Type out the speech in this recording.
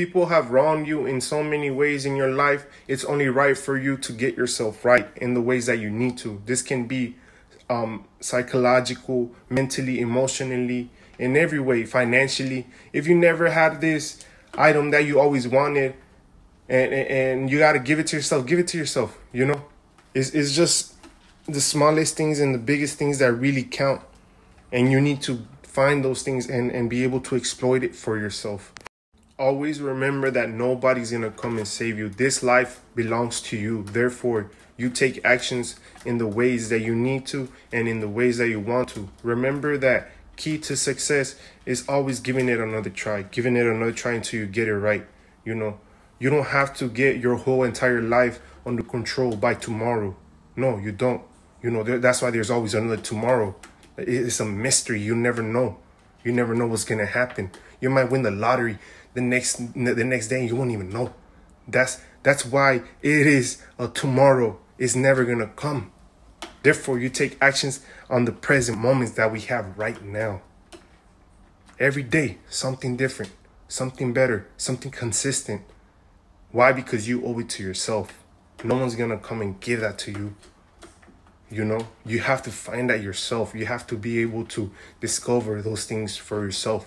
People have wronged you in so many ways in your life. It's only right for you to get yourself right in the ways that you need to. This can be um, psychological, mentally, emotionally, in every way, financially. If you never had this item that you always wanted, and and, you got to give it to yourself, give it to yourself. You know, it's it's just the smallest things and the biggest things that really count, and you need to find those things and and be able to exploit it for yourself. Always remember that nobody's gonna come and save you. This life belongs to you. Therefore, you take actions in the ways that you need to and in the ways that you want to. Remember that key to success is always giving it another try, giving it another try until you get it right. You know, you don't have to get your whole entire life under control by tomorrow. No, you don't. You know, that's why there's always another tomorrow. It's a mystery. You never know. You never know what's gonna happen. You might win the lottery the next the next day. You won't even know. That's that's why it is a tomorrow is never gonna come. Therefore, you take actions on the present moments that we have right now. Every day, something different, something better, something consistent. Why? Because you owe it to yourself. No one's gonna come and give that to you. You know, you have to find that yourself. You have to be able to discover those things for yourself.